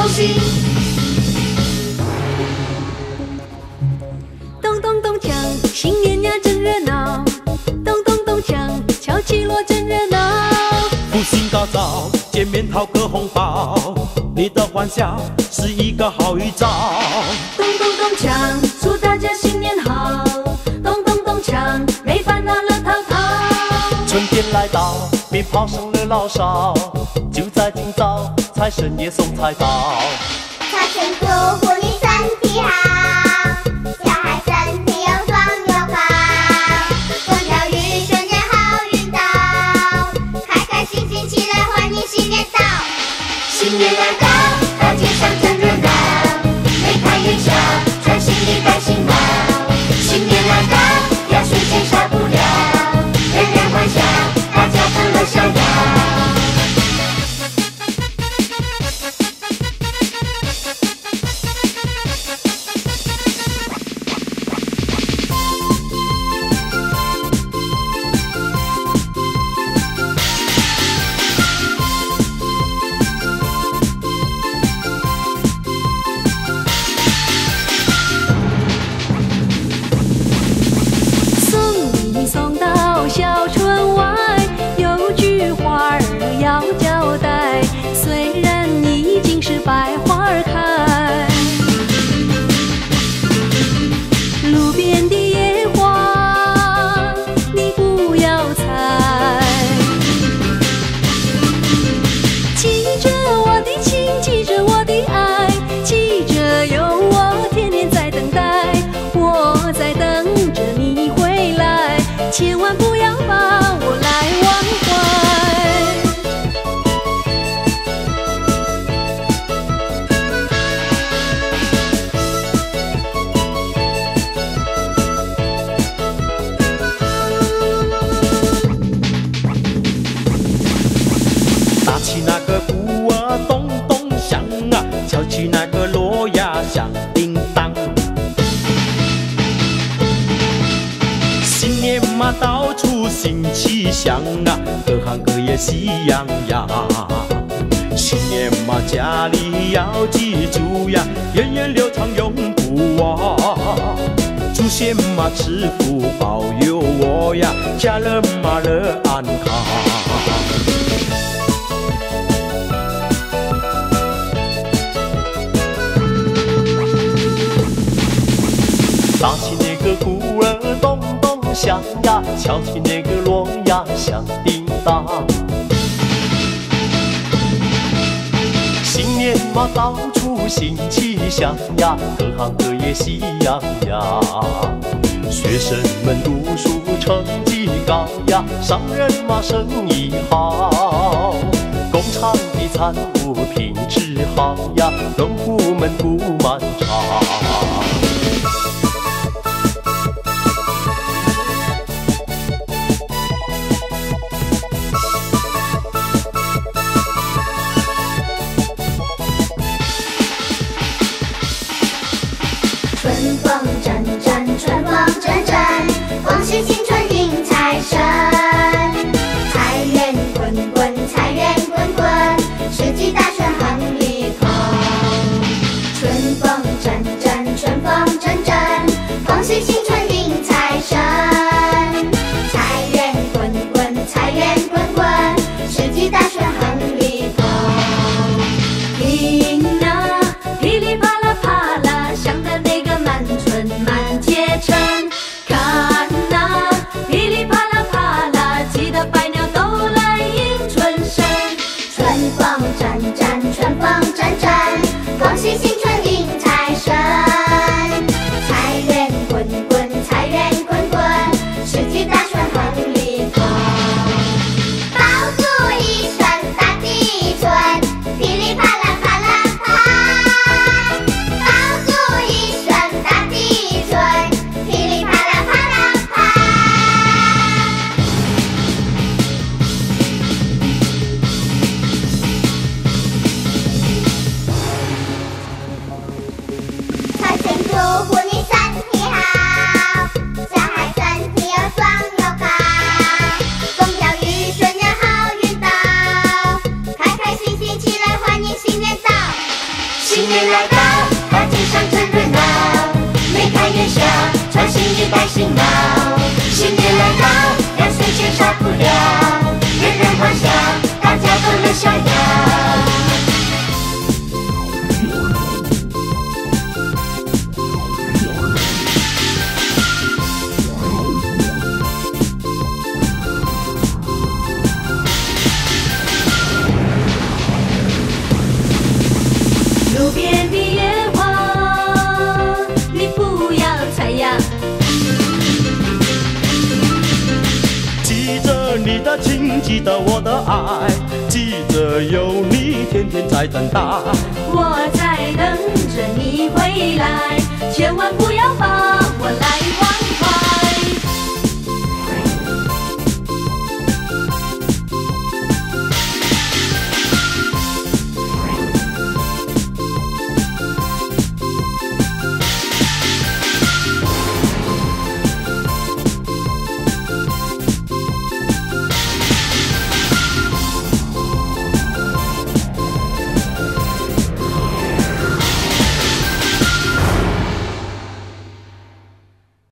恭喜！咚咚咚锵，新年呀真热闹！咚咚咚锵，敲起锣真热闹！福星高照，见面讨个红包，你的欢笑是一个好预兆。咚咚咚锵，祝大家新年好！咚咚咚锵，没烦恼乐淘淘。春天来到，鞭炮声热闹烧，就在今早，财神爷送财宝。财神祝福你身体好，锣呀，响叮当。新年嘛，到处新气象啊，各行各业喜洋洋。新年嘛，家里要记住呀，源远流长永不忘。祖先嘛，赐福保佑我呀，家人嘛乐安康。响呀，敲起那个锣呀响叮当。新年嘛，到处新气象呀，各行各业喜洋洋。学生们读书成绩高呀，商人嘛生意好，工厂的产物品质好呀，农户们不满场。春风阵阵，春风阵阵，恭喜新春迎财神，vamos. 路边的野花你不要采呀。记着你的情记得我的爱记着有你天天在等待。我在等着你回来千万不要